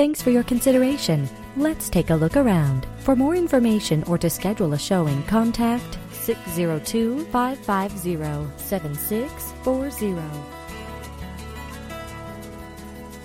Thanks for your consideration. Let's take a look around. For more information or to schedule a showing, contact 602 550 7640.